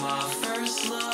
my first love.